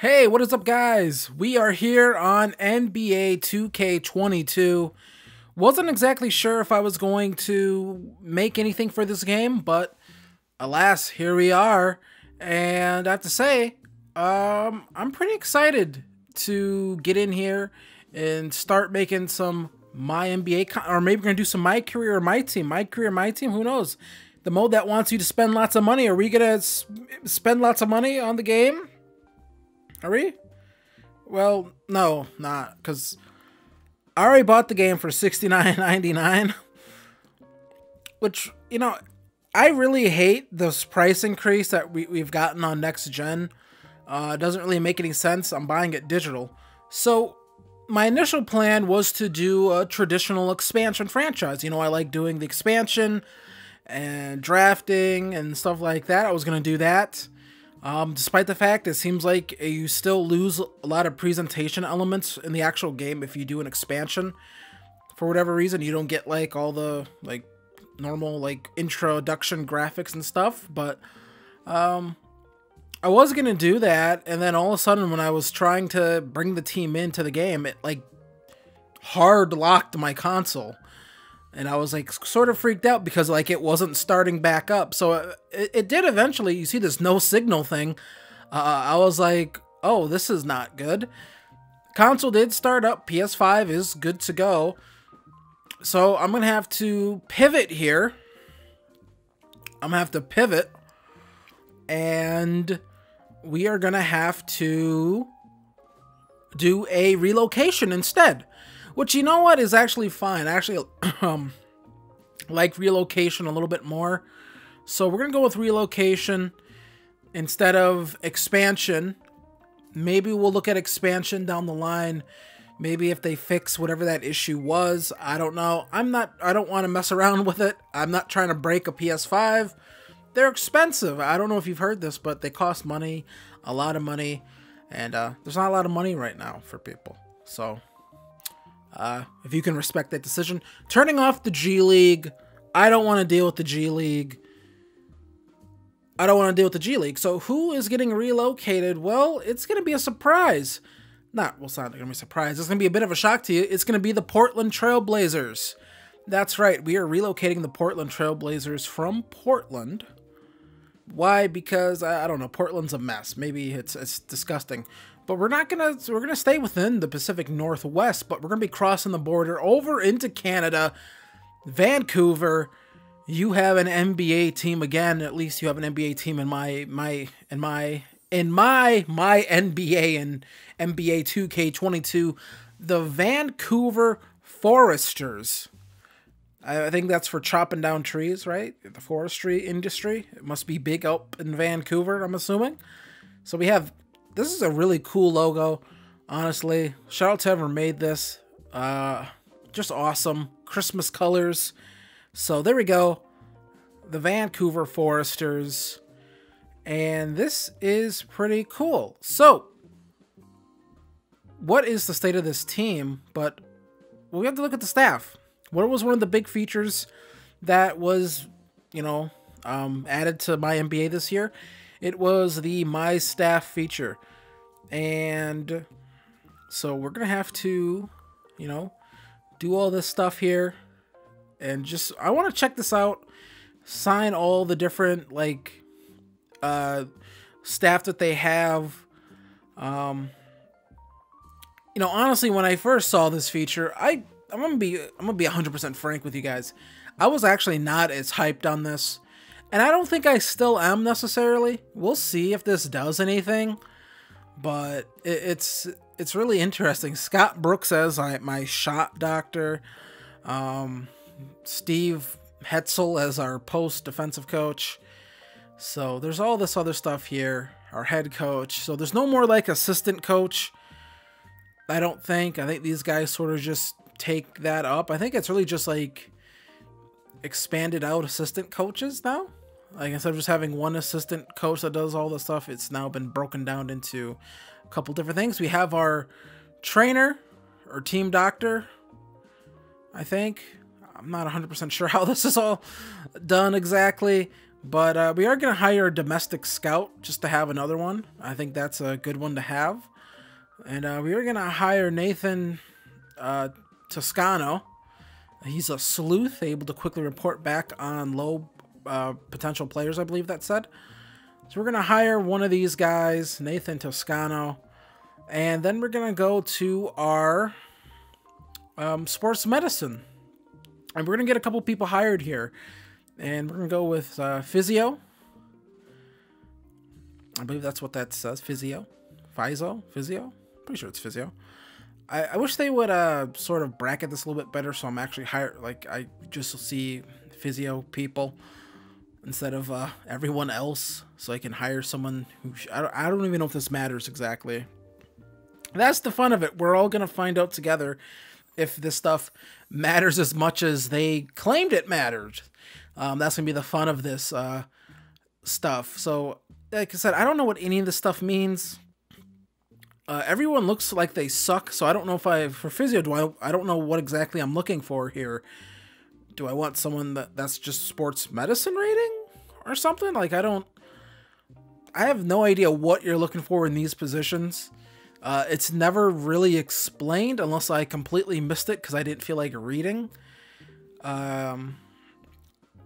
Hey, what is up, guys? We are here on NBA 2K22. Wasn't exactly sure if I was going to make anything for this game, but alas, here we are. And I have to say, um, I'm pretty excited to get in here and start making some my NBA, or maybe we're gonna do some my career or my team, my career, my team. Who knows? The mode that wants you to spend lots of money. Are we gonna spend lots of money on the game? Are we? Well, no, not because I already bought the game for sixty nine ninety nine, which you know I really hate this price increase that we we've gotten on next gen. Uh, it doesn't really make any sense. I'm buying it digital, so my initial plan was to do a traditional expansion franchise. You know, I like doing the expansion and drafting and stuff like that. I was gonna do that. Um, despite the fact it seems like you still lose a lot of presentation elements in the actual game if you do an expansion. For whatever reason, you don't get like all the like normal like introduction graphics and stuff. But um, I was gonna do that, and then all of a sudden, when I was trying to bring the team into the game, it like hard locked my console and I was like sort of freaked out because like it wasn't starting back up. So uh, it, it did eventually. You see this no signal thing. Uh, I was like, oh, this is not good. Console did start up. PS5 is good to go. So I'm gonna have to pivot here. I'm gonna have to pivot, and we are gonna have to do a relocation instead. Which, you know what, is actually fine. I actually um, like relocation a little bit more. So we're going to go with relocation instead of expansion. Maybe we'll look at expansion down the line. Maybe if they fix whatever that issue was. I don't know. I'm not, I don't want to mess around with it. I'm not trying to break a PS5. They're expensive. I don't know if you've heard this, but they cost money, a lot of money. And uh, there's not a lot of money right now for people. So uh, if you can respect that decision. Turning off the G League. I don't want to deal with the G League. I don't want to deal with the G League. So who is getting relocated? Well, it's going to be a surprise. Not, well, it's not going to be a surprise. It's going to be a bit of a shock to you. It's going to be the Portland Trailblazers. That's right. We are relocating the Portland Trailblazers from Portland. Why? Because, I, I don't know, Portland's a mess. Maybe it's, it's disgusting. But we're not gonna we're gonna stay within the Pacific Northwest, but we're gonna be crossing the border over into Canada, Vancouver. You have an NBA team again. At least you have an NBA team in my my in my in my my NBA and NBA 2K22, the Vancouver Foresters. I think that's for chopping down trees, right? The forestry industry. It must be big up in Vancouver, I'm assuming. So we have this is a really cool logo, honestly. Shout out to whoever made this. Uh, just awesome. Christmas colors. So there we go. The Vancouver Foresters. And this is pretty cool. So, what is the state of this team? But well, we have to look at the staff. What was one of the big features that was, you know, um, added to my NBA this year? It was the My Staff feature. And so we're going to have to, you know, do all this stuff here. And just, I want to check this out. Sign all the different, like, uh, staff that they have. Um, you know, honestly, when I first saw this feature, I, I'm to be, I'm to be 100% frank with you guys. I was actually not as hyped on this and I don't think I still am necessarily. We'll see if this does anything. But it, it's it's really interesting. Scott Brooks as I, my shot doctor. Um, Steve Hetzel as our post defensive coach. So there's all this other stuff here. Our head coach. So there's no more like assistant coach. I don't think. I think these guys sort of just take that up. I think it's really just like expanded out assistant coaches now. Like instead of just having one assistant coach that does all the stuff, it's now been broken down into a couple different things. We have our trainer or team doctor, I think. I'm not 100% sure how this is all done exactly, But uh, we are going to hire a domestic scout just to have another one. I think that's a good one to have. And uh, we are going to hire Nathan uh, Toscano. He's a sleuth, able to quickly report back on low uh, potential players, I believe that said. So we're going to hire one of these guys, Nathan Toscano. And then we're going to go to our um, sports medicine. And we're going to get a couple people hired here. And we're going to go with uh, physio. I believe that's what that says. Physio. Physio? Physio? Pretty sure it's physio. I, I wish they would uh sort of bracket this a little bit better so I'm actually hire like I just see physio people instead of uh, everyone else so I can hire someone who I, don't, I don't even know if this matters exactly. That's the fun of it. We're all going to find out together if this stuff matters as much as they claimed it mattered. Um, that's going to be the fun of this uh, stuff. So, like I said, I don't know what any of this stuff means. Uh, everyone looks like they suck, so I don't know if I for physio do I I don't know what exactly I'm looking for here. Do I want someone that that's just sports medicine rating or something? Like I don't I have no idea what you're looking for in these positions. Uh, it's never really explained unless I completely missed it because I didn't feel like reading. Um,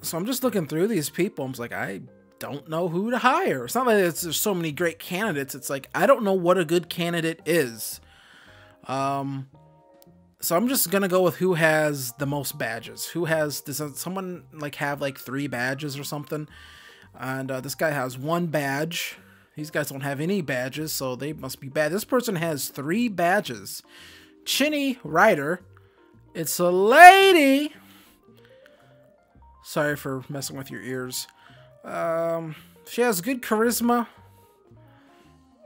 so I'm just looking through these people. I'm like, I don't know who to hire. It's not like there's so many great candidates. It's like I don't know what a good candidate is. Um, so I'm just gonna go with who has the most badges. Who has does someone like have like three badges or something? And uh, this guy has one badge. These guys don't have any badges, so they must be bad. This person has three badges. Chinny Rider. It's a lady. Sorry for messing with your ears. Um, she has good charisma.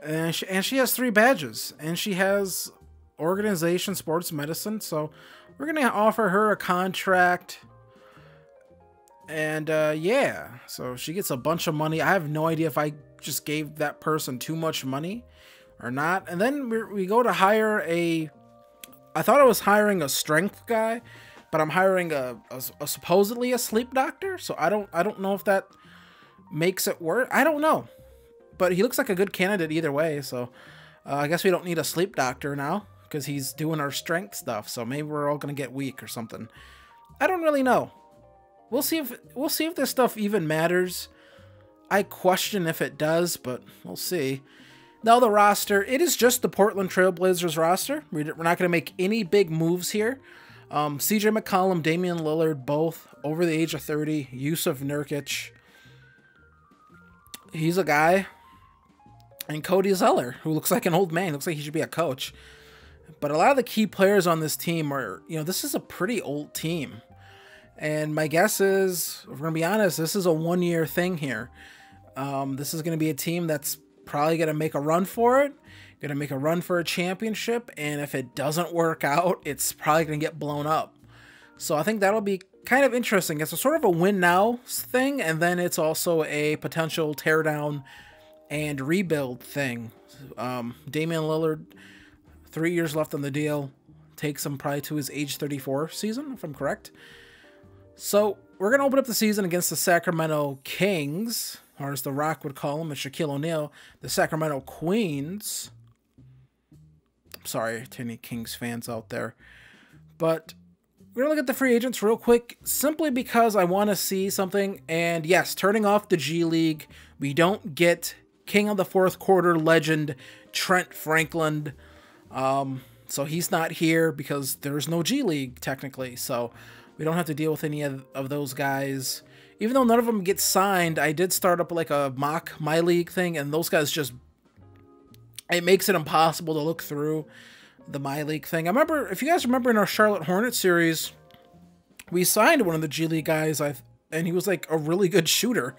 And she, and she has three badges. And she has organization, sports medicine. So we're to offer her a contract. And uh, yeah, so she gets a bunch of money. I have no idea if I just gave that person too much money or not. And then we, we go to hire a. I thought I was hiring a strength guy, but I'm hiring a, a, a supposedly a sleep doctor. So I don't I don't know if that makes it work. I don't know, but he looks like a good candidate either way. So uh, I guess we don't need a sleep doctor now because he's doing our strength stuff. So maybe we're all gonna get weak or something. I don't really know. We'll see if we'll see if this stuff even matters. I question if it does, but we'll see. Now the roster, it is just the Portland Trailblazers roster. We're not going to make any big moves here. Um, CJ McCollum, Damian Lillard, both over the age of 30. Jusuf Nurkic, he's a guy. And Cody Zeller, who looks like an old man. Looks like he should be a coach. But a lot of the key players on this team are, you know, this is a pretty old team. And my guess is, if we're going to be honest, this is a one year thing here. Um, this is going to be a team that's probably going to make a run for it, going to make a run for a championship. And if it doesn't work out, it's probably going to get blown up. So I think that'll be kind of interesting. It's a sort of a win now thing, and then it's also a potential teardown and rebuild thing. Um, Damian Lillard, three years left on the deal, takes him probably to his age 34 season, if I'm correct. So we're going to open up the season against the Sacramento Kings, or as The Rock would call them, and Shaquille O'Neal, the Sacramento Queens. I'm sorry to any Kings fans out there. But we're going to look at the free agents real quick, simply because I want to see something. And yes, turning off the G League, we don't get King of the Fourth Quarter legend Trent Franklin. Um, so he's not here because there's no G League, technically. So we don't have to deal with any of, of those guys. Even though none of them get signed, I did start up like a mock My League thing, and those guys just... It makes it impossible to look through the My League thing. I remember, if you guys remember in our Charlotte Hornet series, we signed one of the G League guys, I and he was like a really good shooter.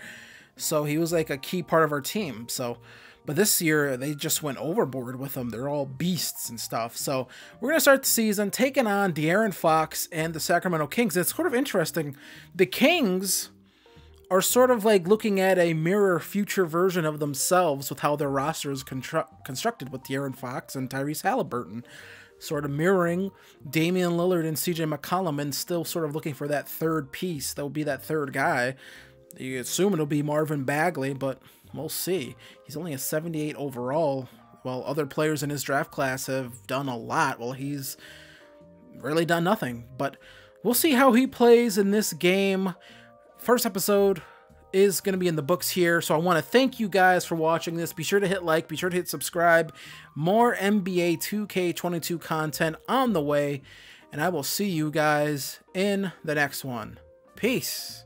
So he was like a key part of our team. So but this year, they just went overboard with them. They're all beasts and stuff. So we're going to start the season taking on De'Aaron Fox and the Sacramento Kings. It's sort of interesting. The Kings are sort of like looking at a mirror future version of themselves with how their roster is constructed with De'Aaron Fox and Tyrese Halliburton. Sort of mirroring Damian Lillard and CJ McCollum and still sort of looking for that third piece that will be that third guy. You assume it'll be Marvin Bagley, but we'll see. He's only a 78 overall, while other players in his draft class have done a lot. Well, he's really done nothing. But we'll see how he plays in this game. First episode is going to be in the books here. So I want to thank you guys for watching this. Be sure to hit like, be sure to hit subscribe. More NBA 2K22 content on the way. And I will see you guys in the next one. Peace.